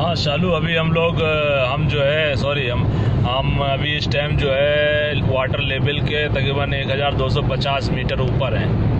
हाँ शालू, अभी हम लोग हम जो है सॉरी हम हम अभी इस टाइम जो है वाटर लेवल के तकरीबन 1250 मीटर ऊपर हैं।